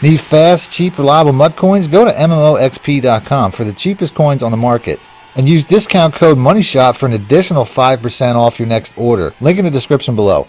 Need fast, cheap, reliable MUT coins? Go to MMOEXP.com for the cheapest coins on the market. And use discount code MONEYSHOT for an additional 5% off your next order. Link in the description below.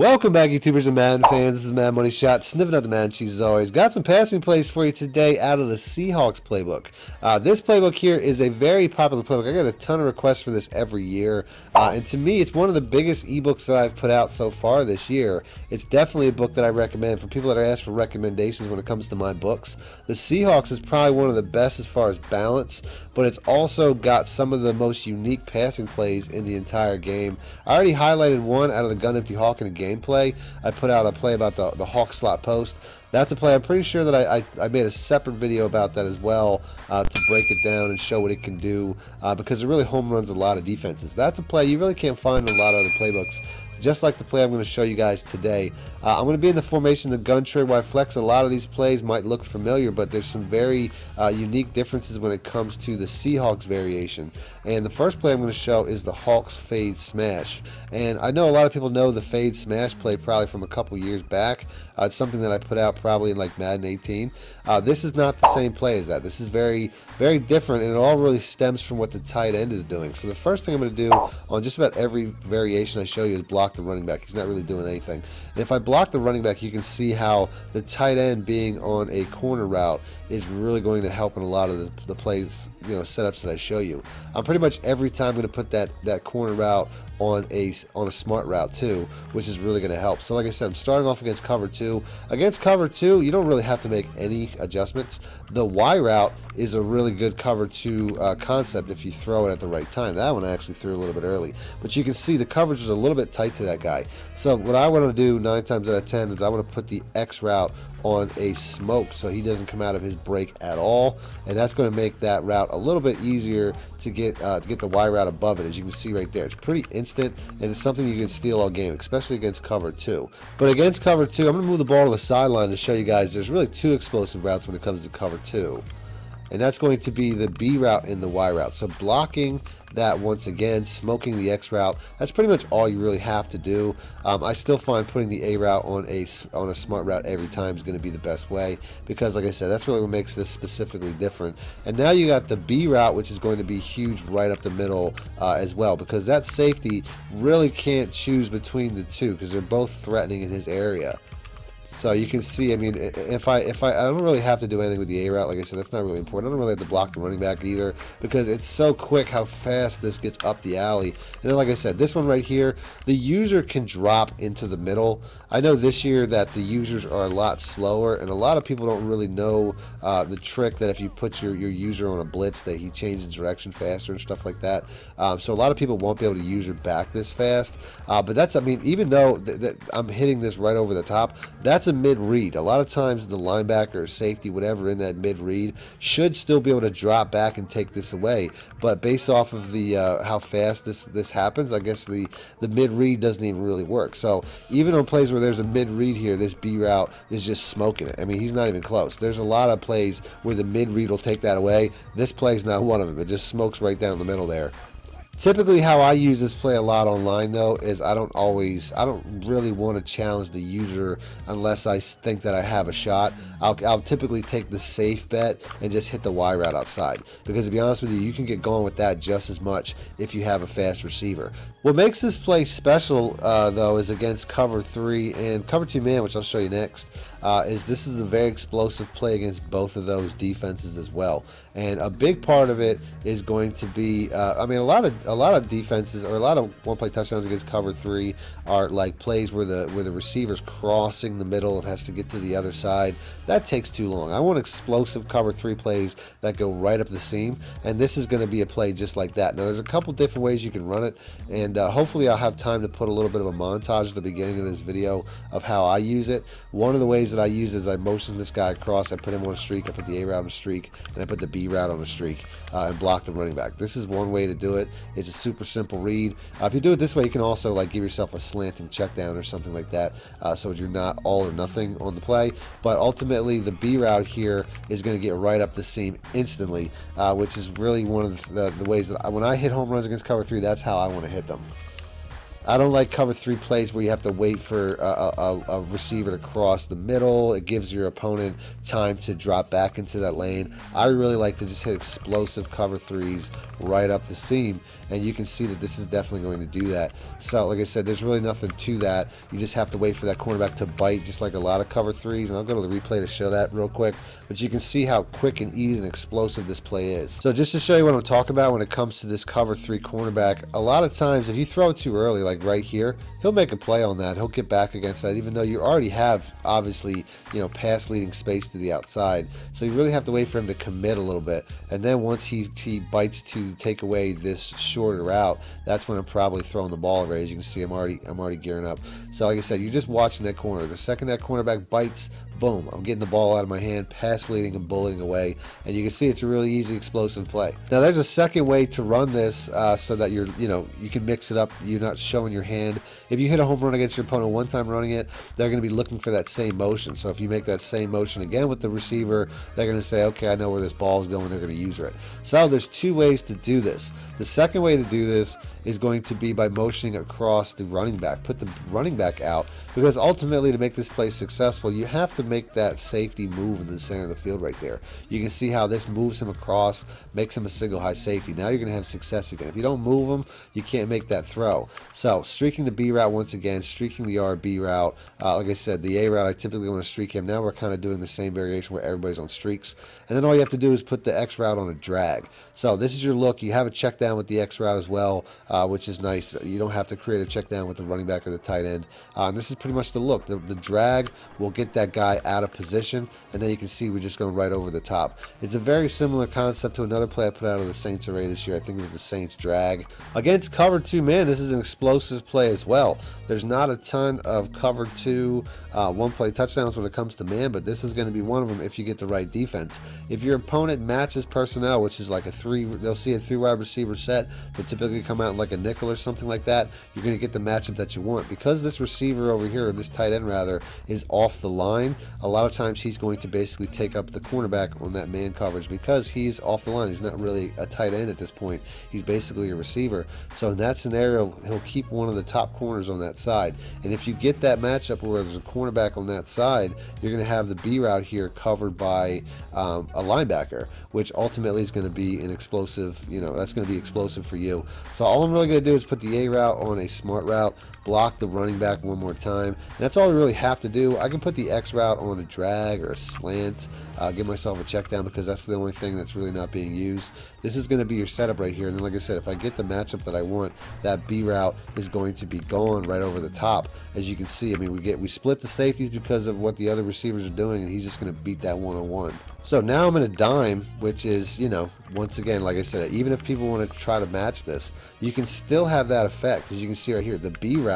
Welcome back, YouTubers and Madden fans. This is Madden Money Shot, sniffing out the Madden cheese as always. Got some passing plays for you today out of the Seahawks playbook. Uh, this playbook here is a very popular playbook. I get a ton of requests for this every year, uh, and to me, it's one of the biggest ebooks that I've put out so far this year. It's definitely a book that I recommend for people that are asked for recommendations when it comes to my books. The Seahawks is probably one of the best as far as balance, but it's also got some of the most unique passing plays in the entire game. I already highlighted one out of the Gun Empty Hawk in a gameplay. I put out a play about the, the Hawk slot post. That's a play. I'm pretty sure that I, I, I made a separate video about that as well uh, to break it down and show what it can do uh, because it really home runs a lot of defenses. That's a play you really can't find in a lot of other playbooks just like the play I'm going to show you guys today. Uh, I'm going to be in the formation of the gun Trey Y Flex. A lot of these plays might look familiar, but there's some very uh, unique differences when it comes to the Seahawks variation. And the first play I'm going to show is the Hawks fade smash. And I know a lot of people know the fade smash play probably from a couple years back. Uh, it's something that I put out probably in like Madden 18. Uh, this is not the same play as that. This is very, very different, and it all really stems from what the tight end is doing. So the first thing I'm going to do on just about every variation I show you is block the running back. He's not really doing anything. And if I block the running back, you can see how the tight end being on a corner route is really going to help in a lot of the, the plays, you know, setups that I show you. I'm pretty much every time going to put that, that corner route on a on a smart route too, which is really going to help. So like I said, I'm starting off against cover two. Against cover two, you don't really have to make any adjustments. The Y route is a really good cover two uh, concept if you throw it at the right time. That one I actually threw a little bit early, but you can see the coverage is a little bit tight to that guy. So what I want to do nine times out of ten is I want to put the X route on a smoke so he doesn't come out of his break at all. And that's going to make that route a little bit easier to get uh, to get the Y route above it as you can see right there. It's pretty instant and it's something you can steal all game especially against cover two. But against cover two I'm going to move the ball to the sideline to show you guys there's really two explosive routes when it comes to cover two and that's going to be the B route and the Y route so blocking that once again, smoking the X route. That's pretty much all you really have to do. Um, I still find putting the A route on a on a smart route every time is going to be the best way because, like I said, that's really what makes this specifically different. And now you got the B route, which is going to be huge right up the middle uh, as well because that safety really can't choose between the two because they're both threatening in his area. So you can see, I mean, if I if I I don't really have to do anything with the A route, like I said, that's not really important. I don't really have to block the running back either because it's so quick how fast this gets up the alley. And then, like I said, this one right here, the user can drop into the middle. I know this year that the users are a lot slower, and a lot of people don't really know uh, the trick that if you put your, your user on a blitz, that he changes direction faster and stuff like that. Um, so a lot of people won't be able to user back this fast. Uh, but that's, I mean, even though th th I'm hitting this right over the top, that's mid read. A lot of times the linebacker or safety, whatever in that mid read, should still be able to drop back and take this away. But based off of the uh, how fast this this happens, I guess the the mid read doesn't even really work. So even on plays where where there's a mid read here, this B route is just smoking it. I mean, he's not even close. There's a lot of plays where the mid read will take that away. This play is not one of them. It just smokes right down the middle there. Typically, how I use this play a lot online, though, is I don't always, I don't really want to challenge the user unless I think that I have a shot. I'll, I'll typically take the safe bet and just hit the Y route outside. Because to be honest with you, you can get going with that just as much if you have a fast receiver. What makes this play special, uh, though, is against cover three and cover two man, which I'll show you next uh, is this is a very explosive play against both of those defenses as well. And a big part of it is going to be, uh, I mean, a lot of a lot of defenses or a lot of one-play touchdowns against cover three are like plays where the where the receiver's crossing the middle and has to get to the other side. That takes too long. I want explosive cover three plays that go right up the seam, and this is going to be a play just like that. Now, there's a couple different ways you can run it, and uh, hopefully I'll have time to put a little bit of a montage at the beginning of this video of how I use it. One of the ways that I use is I motion this guy across, I put him on a streak, I put the A route on a streak, and I put the B route on a streak, uh, and block the running back. This is one way to do it. It's a super simple read. Uh, if you do it this way, you can also like give yourself a slanting check down or something like that, uh, so you're not all or nothing on the play. But ultimately, the B route here is going to get right up the seam instantly, uh, which is really one of the, the ways that I, when I hit home runs against cover three, that's how I want to hit them. I don't like cover three plays where you have to wait for a, a, a, receiver to cross the middle. It gives your opponent time to drop back into that lane. I really like to just hit explosive cover threes right up the seam, and you can see that this is definitely going to do that. So, like I said, there's really nothing to that. You just have to wait for that cornerback to bite, just like a lot of cover threes. And I'll go to the replay to show that real quick. But you can see how quick and easy and explosive this play is. So, just to show you what I'm talking about when it comes to this cover three cornerback, a lot of times if you throw it too early, like right here, he'll make a play on that. He'll get back against that, even though you already have obviously you know pass leading space to the outside. So you really have to wait for him to commit a little bit, and then once he he bites to take away this shorter route, that's when I'm probably throwing the ball away. As you can see, I'm already I'm already gearing up. So like I said, you're just watching that corner. The second that cornerback bites, boom, I'm getting the ball out of my hand, pass leading and bullying away, and you can see it's a really easy explosive play. Now there's a second way to run this uh, so that you're you know you can mix it up. You're not showing your hand. If you hit a home run against your opponent one time running it, they're going to be looking for that same motion. So if you make that same motion again with the receiver, they're going to say, okay, I know where this ball is going. They're going to use it. So there's two ways to do this. The second way to do this is going to be by motioning across the running back. Put the running back out because ultimately to make this play successful, you have to make that safety move in the center of the field right there. You can see how this moves him across, makes him a single high safety. Now you're going to have success again. If you don't move him, you can't make that throw. So streaking the B route once again, streaking the RB route. Uh, like I said, the A route, I typically want to streak him. Now we're kind of doing the same variation where everybody's on streaks. And then all you have to do is put the X route on a drag. So this is your look. You have a check down with the X route as well, uh, which is nice. You don't have to create a check down with the running back or the tight end. Uh, this is pretty much the look. The, the, drag will get that guy out of position, and then you can see we're just going right over the top. It's a very similar concept to another play I put out of the Saints array this year. I think it was the Saints drag. Against cover two, man, this is an explosive play as well. There's not a ton of cover two uh, one play touchdowns when it comes to man, but this is going to be one of them if you get the right defense. If your opponent matches personnel, which is like a three, they'll see a three wide receiver set, but typically come out like a nickel or something like that, you're going to get the matchup that you want. Because this receiver over here, this tight end rather, is off the line, a lot of times he's going to basically take up the cornerback on that man coverage because he's off the line. He's not really a tight end at this point. He's basically a receiver. So in that scenario, he'll keep one of the top corners on that side. And if you get that matchup where there's a cornerback on that side, you're going to have the B route here covered by um, a linebacker, which ultimately is going to be an explosive, you know, that's going to be explosive for you. So all I'm really going to do is put the A route on a smart route, block the running back one more time, and that's all I really have to do. I can put the X route on a drag or a slant, uh, give myself a check down because that's the only thing that's really not being used. This is going to be your setup right here. And then, like I said, if I get the matchup that I want, that B route is going to be gone right over the top. As you can see, I mean, we get we split the safeties because of what the other receivers are doing, and he's just going to beat that one-on-one. So now I'm in a dime, which is, you know, once again, like I said, even if people want to try to match this, you can still have that effect. As you can see right here, the B route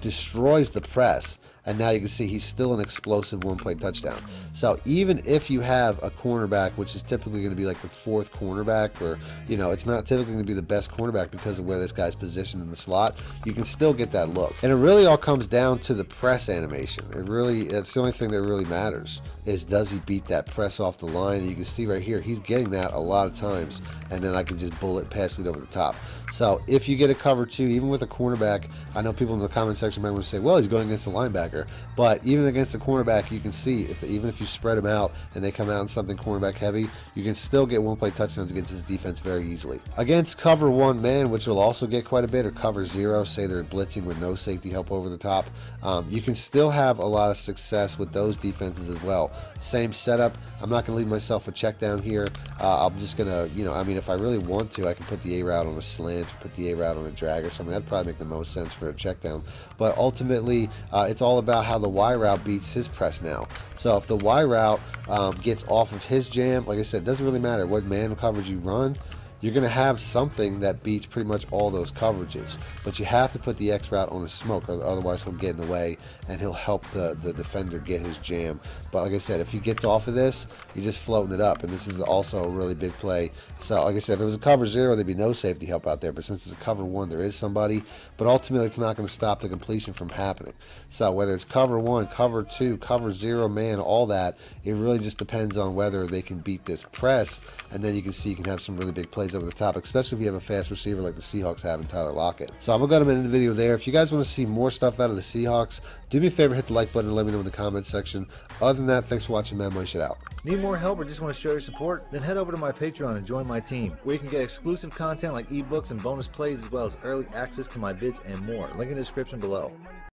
destroys the press and now you can see he's still an explosive one play touchdown. So even if you have a cornerback, which is typically going to be like the fourth cornerback, or you know, it's not typically going to be the best cornerback because of where this guy's positioned in the slot, you can still get that look. And it really all comes down to the press animation. It really, that's the only thing that really matters is does he beat that press off the line? And you can see right here, he's getting that a lot of times, and then I can just bullet pass it over the top. So if you get a cover two, even with a cornerback, I know people in the comment section might want to say, well, he's going against a linebacker. But even against a cornerback, you can see if even if you spread them out and they come out in something cornerback heavy, you can still get one play touchdowns against his defense very easily. Against cover one man, which will also get quite a bit, or cover zero, say they're blitzing with no safety help over the top, um, you can still have a lot of success with those defenses as well. Same setup. I'm not going to leave myself a check down here. Uh, I'm just to, you know, I mean, if I really want to, I can put the A route on a slant, put the A route on a drag or something. That'd probably make the most sense for a check down. But ultimately, uh, it's all about how the Y route beats his press now. So if the Y route um, gets off of his jam, like I said, it doesn't really matter what man coverage you run you're going to have something that beats pretty much all those coverages. But you have to put the X route on a smoke, otherwise he'll get in the way and he'll help the, the defender get his jam. But like I said, if he gets off of this, you're just floating it up. And this is also a really big play. So like I said, if it was a cover zero, there'd be no safety help out there. But since it's a cover one, there is somebody. But ultimately, it's not going to stop the completion from happening. So whether it's cover one, cover two, cover zero, man, all that, it really just depends on whether they can beat this press. And then you can see you can have some really big plays over the top, especially if you have a fast receiver like the Seahawks have in Tyler Lockett. So I'm going to end the video there. If you guys want to see more stuff out of the Seahawks, do me a favor, hit the like button and let me know in the comments section. Other than that, thanks for watching Madden Money Shot Out. Need more help or just want to show your support? Then head over to my Patreon and join my team, where you can get exclusive content like ebooks and bonus plays as well as early access to my vids and more. Link in the description below.